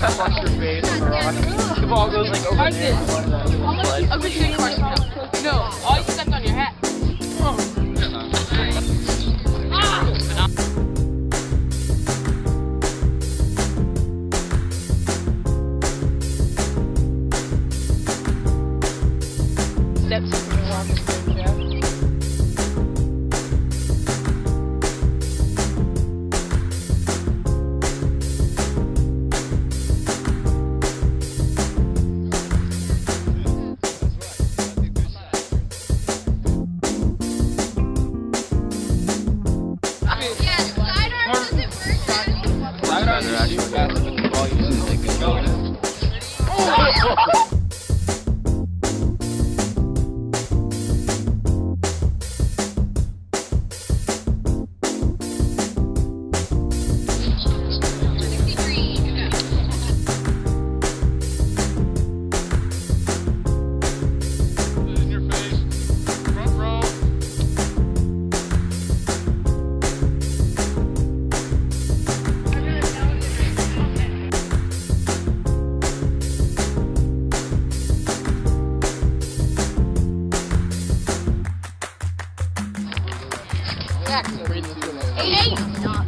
your face the ball goes like over there. just gonna crush now. No, all you stepped on your hat. Steps. Yes. Yeah, sidearm doesn't work. Sidearm is faster than the volume. Jackson. Eight. eight.